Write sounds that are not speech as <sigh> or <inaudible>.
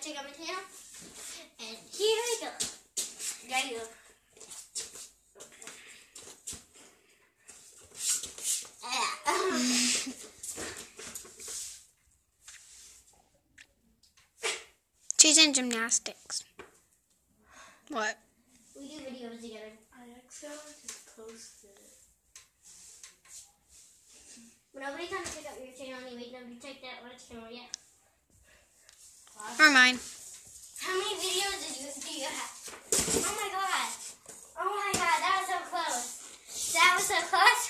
Let's check out my channel. And here we go. There you go. <laughs> She's in gymnastics. What? we do videos together. I accidentally just posted it. But nobody's trying to check out your channel mine. How many videos did you, do you have? Oh my god. Oh my god, that was so close. That was so close.